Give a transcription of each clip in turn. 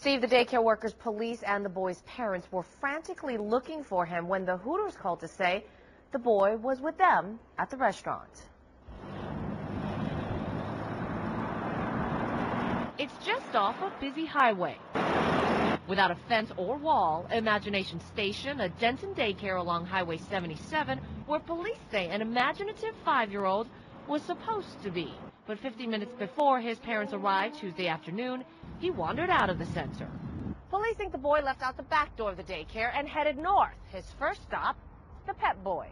Steve, the daycare workers, police, and the boy's parents were frantically looking for him when the Hooters called to say the boy was with them at the restaurant. It's just off a busy highway. Without a fence or wall, Imagination Station, a Denton daycare along Highway 77, where police say an imaginative five-year-old was supposed to be. But 50 minutes before his parents arrived Tuesday afternoon, he wandered out of the center. Police think the boy left out the back door of the daycare and headed north. His first stop, the Pep Boys.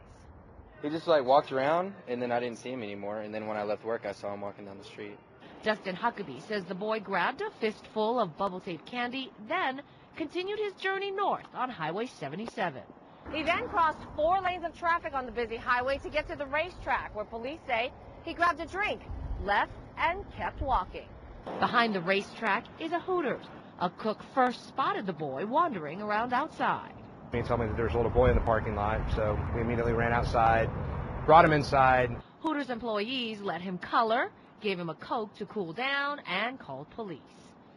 He just like walked around and then I didn't see him anymore. And then when I left work, I saw him walking down the street. Justin Huckabee says the boy grabbed a fistful of bubble tape candy, then continued his journey north on Highway 77. He then crossed four lanes of traffic on the busy highway to get to the RaceTrac, where police say he grabbed a drink, left, and kept walking. Behind the RaceTrac is a Hooters. A cook first spotted the boy wandering around outside. He told me that there was a little boy in the parking lot, so we immediately ran outside, brought him inside. Hooters employees let him color, gave him a Coke to cool down, and called police.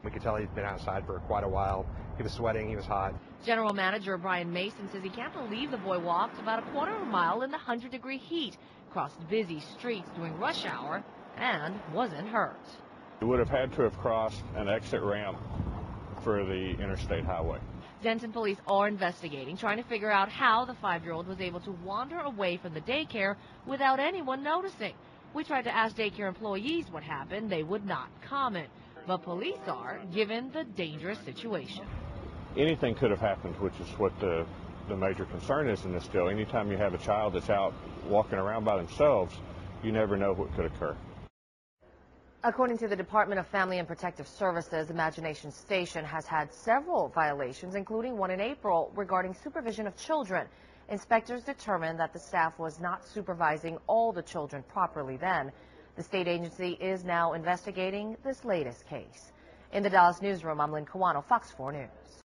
We could tell he'd been outside for quite a while. He was sweating, he was hot. General Manager Brian Mason says he can't believe the boy walked about a quarter of a mile in the 100 degree heat, crossed busy streets during rush hour, and wasn't hurt. He would have had to have crossed an exit ramp for the interstate highway. Denton police are investigating, trying to figure out how the five-year-old was able to wander away from the daycare without anyone noticing. We tried to ask daycare employees what happened. They would not comment. But police are, given the dangerous situation. Anything could have happened, which is what the, the major concern is in this deal. Anytime you have a child that's out walking around by themselves, you never know what could occur. According to the Department of Family and Protective Services, Imagination Station has had several violations, including one in April regarding supervision of children. Inspectors determined that the staff was not supervising all the children properly then. The state agency is now investigating this latest case. In the Dallas newsroom, I'm Lynn Kawano, Fox 4 News.